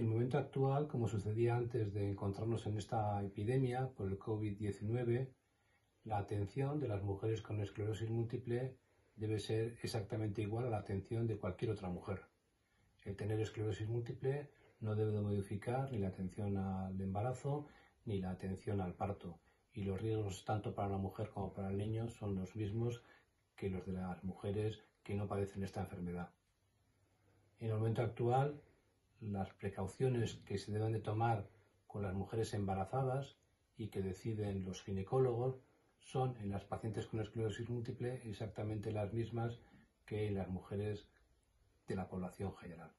el momento actual, como sucedía antes de encontrarnos en esta epidemia por el COVID-19, la atención de las mujeres con esclerosis múltiple debe ser exactamente igual a la atención de cualquier otra mujer. El tener esclerosis múltiple no debe de modificar ni la atención al embarazo ni la atención al parto y los riesgos tanto para la mujer como para el niño son los mismos que los de las mujeres que no padecen esta enfermedad. En el momento actual, las precauciones que se deben de tomar con las mujeres embarazadas y que deciden los ginecólogos son en las pacientes con esclerosis múltiple exactamente las mismas que en las mujeres de la población general.